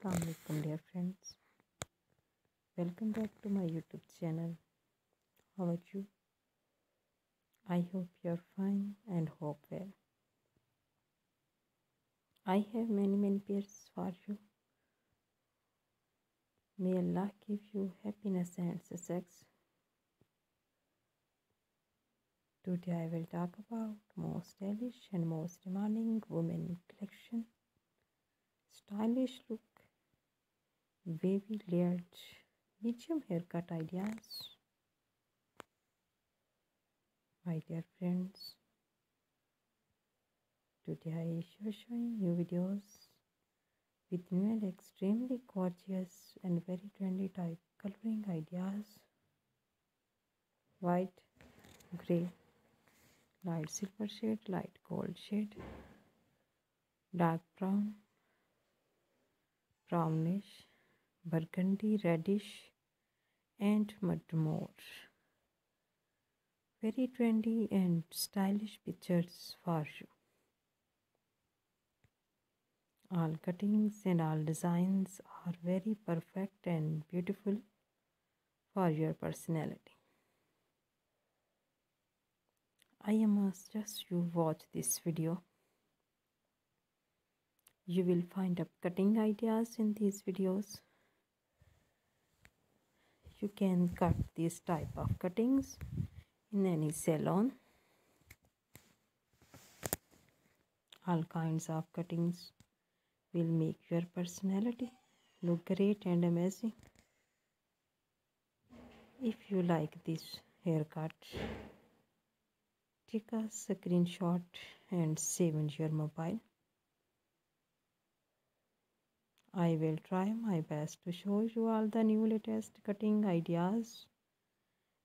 Assalamualaikum dear friends. Welcome back to my YouTube channel. How are you? I hope you're fine and hope well. I have many many pairs for you. May Allah give you happiness and success. Today I will talk about most stylish and most demanding women collection stylish look, wavy layered, medium haircut ideas. My dear friends, today I shall showing you videos with new and extremely gorgeous and very trendy type coloring ideas. White, grey, light silver shade, light gold shade, dark brown, brownish, burgundy, radish and much more. Very trendy and stylish pictures for you. All cuttings and all designs are very perfect and beautiful for your personality. I am just you watch this video you will find up cutting ideas in these videos you can cut this type of cuttings in any salon. All kinds of cuttings will make your personality look great and amazing. If you like this haircut take a screenshot and save in your mobile I will try my best to show you all the new latest cutting ideas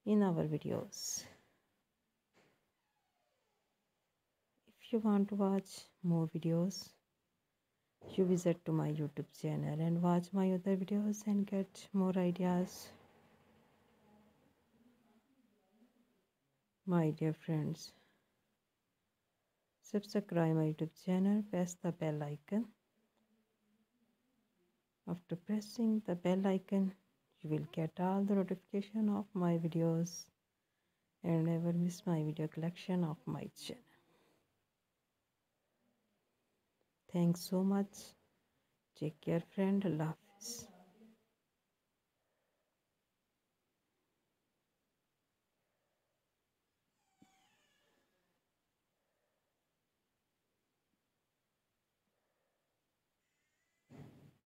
in our videos. If you want to watch more videos, you visit to my YouTube channel and watch my other videos and get more ideas. My dear friends, subscribe my YouTube channel, press the bell icon after pressing the bell icon, you will get all the notification of my videos and never miss my video collection of my channel. Thanks so much. Take care friend. love.